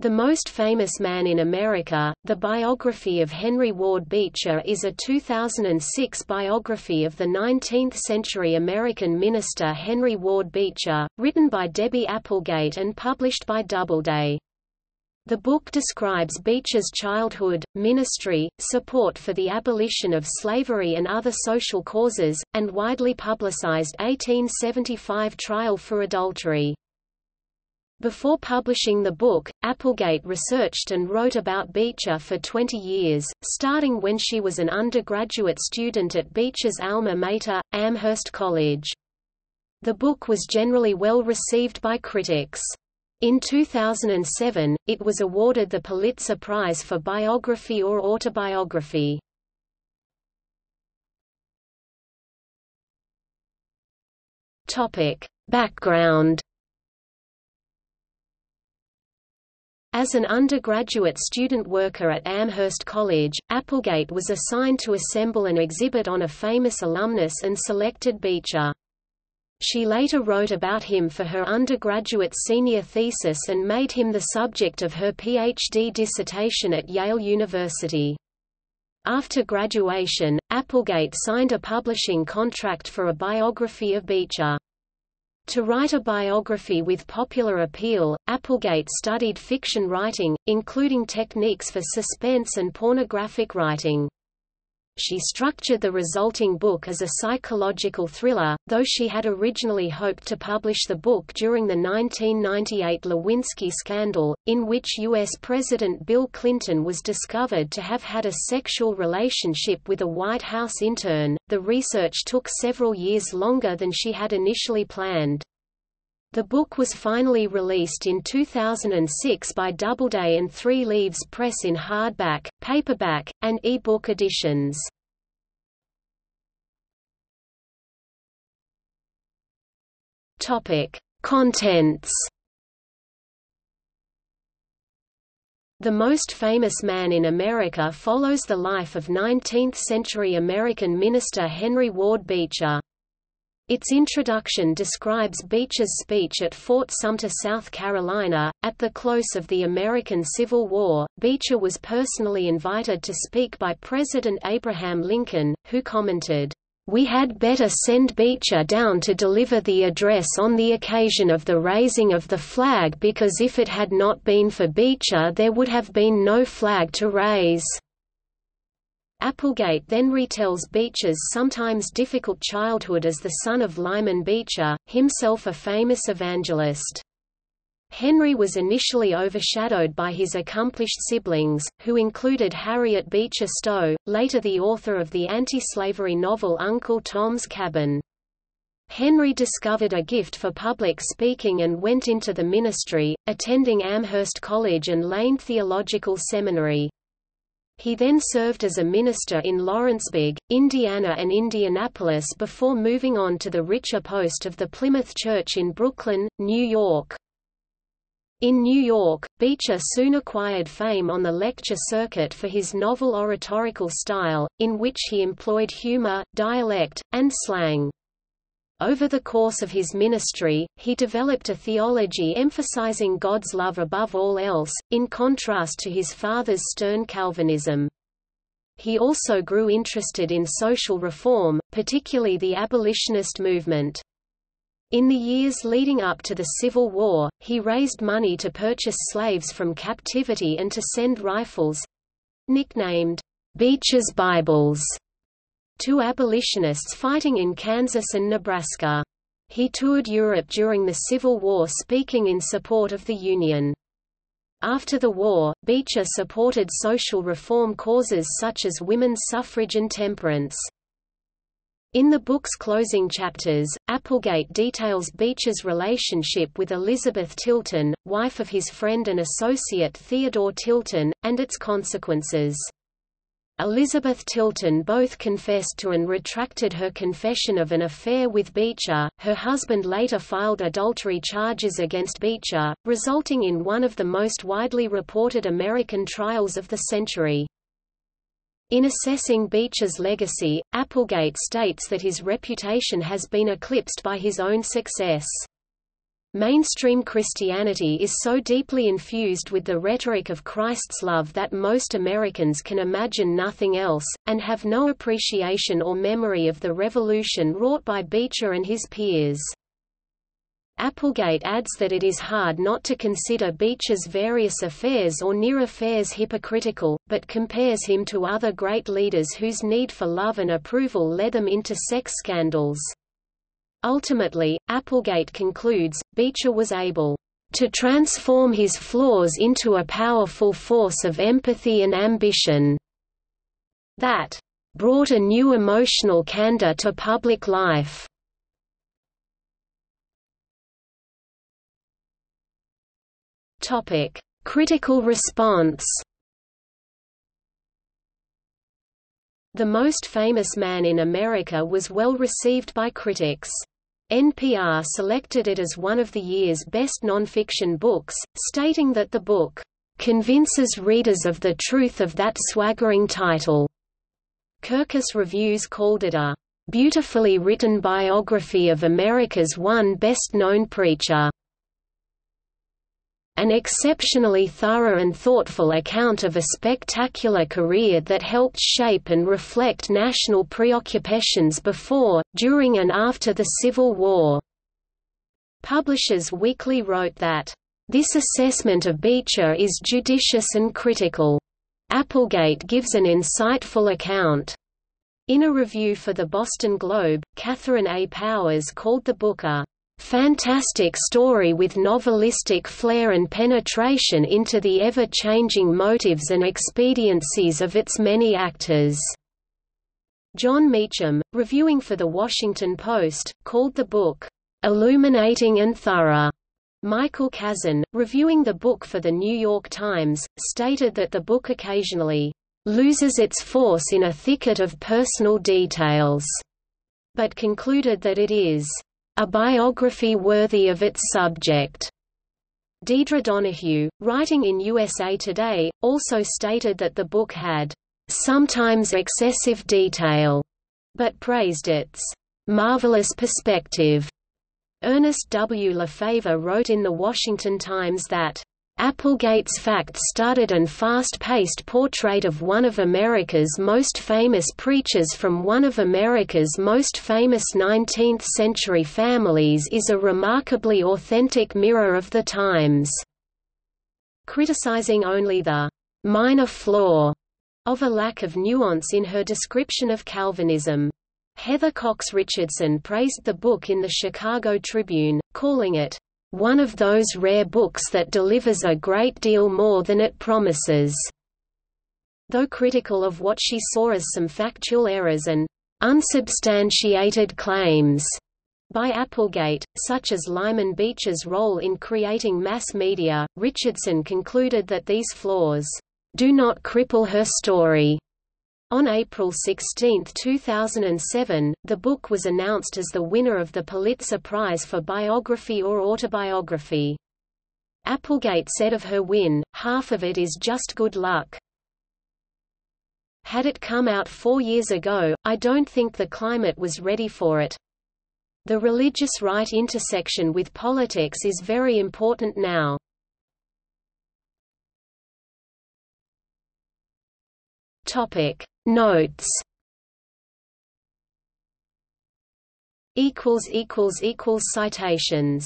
The Most Famous Man in America, the biography of Henry Ward Beecher is a 2006 biography of the 19th-century American minister Henry Ward Beecher, written by Debby Applegate and published by Doubleday. The book describes Beecher's childhood, ministry, support for the abolition of slavery and other social causes, and widely publicized 1875 trial for adultery. Before publishing the book, Applegate researched and wrote about Beecher for 20 years, starting when she was an undergraduate student at Beecher's alma mater, Amherst College. The book was generally well received by critics. In 2007, it was awarded the Pulitzer Prize for Biography or Autobiography. Background As an undergraduate student worker at Amherst College, Applegate was assigned to assemble an exhibit on a famous alumnus and selected Beecher. She later wrote about him for her undergraduate senior thesis and made him the subject of her PhD dissertation at Yale University. After graduation, Applegate signed a publishing contract for a biography of Beecher. To write a biography with popular appeal, Applegate studied fiction writing, including techniques for suspense and pornographic writing. She structured the resulting book as a psychological thriller, though she had originally hoped to publish the book during the 1998 Lewinsky scandal, in which U.S. President Bill Clinton was discovered to have had a sexual relationship with a White House intern. The research took several years longer than she had initially planned. The book was finally released in 2006 by Doubleday and Three Leaves Press in hardback, paperback, and e-book editions. Topic: Contents. The Most Famous Man in America follows the life of 19th-century American minister Henry Ward Beecher. Its introduction describes Beecher's speech at Fort Sumter, South Carolina. At the close of the American Civil War, Beecher was personally invited to speak by President Abraham Lincoln, who commented, We had better send Beecher down to deliver the address on the occasion of the raising of the flag because if it had not been for Beecher there would have been no flag to raise. Applegate then retells Beecher's sometimes difficult childhood as the son of Lyman Beecher, himself a famous evangelist. Henry was initially overshadowed by his accomplished siblings, who included Harriet Beecher Stowe, later the author of the anti-slavery novel Uncle Tom's Cabin. Henry discovered a gift for public speaking and went into the ministry, attending Amherst College and Lane Theological Seminary. He then served as a minister in Lawrenceburg, Indiana and Indianapolis before moving on to the richer post of the Plymouth Church in Brooklyn, New York. In New York, Beecher soon acquired fame on the lecture circuit for his novel oratorical style, in which he employed humor, dialect, and slang. Over the course of his ministry, he developed a theology emphasizing God's love above all else, in contrast to his father's stern Calvinism. He also grew interested in social reform, particularly the abolitionist movement. In the years leading up to the Civil War, he raised money to purchase slaves from captivity and to send rifles—nicknamed Beecher's Bibles to abolitionists fighting in Kansas and Nebraska. He toured Europe during the Civil War speaking in support of the Union. After the war, Beecher supported social reform causes such as women's suffrage and temperance. In the book's closing chapters, Applegate details Beecher's relationship with Elizabeth Tilton, wife of his friend and associate Theodore Tilton, and its consequences. Elizabeth Tilton both confessed to and retracted her confession of an affair with Beecher. Her husband later filed adultery charges against Beecher, resulting in one of the most widely reported American trials of the century. In assessing Beecher's legacy, Applegate states that his reputation has been eclipsed by his own success. Mainstream Christianity is so deeply infused with the rhetoric of Christ's love that most Americans can imagine nothing else, and have no appreciation or memory of the revolution wrought by Beecher and his peers. Applegate adds that it is hard not to consider Beecher's various affairs or near affairs hypocritical, but compares him to other great leaders whose need for love and approval led them into sex scandals. Ultimately, Applegate concludes, Beecher was able to transform his flaws into a powerful force of empathy and ambition that brought a new emotional candor to public life. Topic: Critical response. The Most Famous Man in America was well received by critics. NPR selected it as one of the year's best nonfiction books, stating that the book convinces readers of the truth of that swaggering title. Kirkus Reviews called it a beautifully written biography of America's one best-known preacher an exceptionally thorough and thoughtful account of a spectacular career that helped shape and reflect national preoccupations before, during and after the Civil War. Publishers Weekly wrote that, "...this assessment of Beecher is judicious and critical. Applegate gives an insightful account." In a review for the Boston Globe, Catherine A. Powers called the book a fantastic story with novelistic flair and penetration into the ever-changing motives and expediencies of its many actors." Jon Meacham, reviewing for The Washington Post, called the book, "...illuminating and thorough." Michael Kazin, reviewing the book for The New York Times, stated that the book occasionally "...loses its force in a thicket of personal details," but concluded that it is a biography worthy of its subject. Deirdre Donahue, writing in USA Today, also stated that the book had sometimes excessive detail, but praised its marvelous perspective. Ernest W. Lefever wrote in The Washington Times that Applegate's fact-studded and fast-paced portrait of one of America's most famous preachers from one of America's most famous 19th-century families is a remarkably authentic mirror of the times. Criticizing only the minor flaw of a lack of nuance in her description of Calvinism. Heather Cox Richardson praised the book in the Chicago Tribune, calling it one of those rare books that delivers a great deal more than it promises." Though critical of what she saw as some factual errors and unsubstantiated claims by Applegate, such as Lyman Beecher's role in creating mass media, Richardson concluded that these flaws do not cripple her story. On April 16, 2007, the book was announced as the winner of the Pulitzer Prize for Biography or Autobiography. Applegate said of her win, half of it is just good luck. Had it come out four years ago, I don't think the climate was ready for it. The religious right intersection with politics is very important now. Topic. Notes. Equals equals equals citations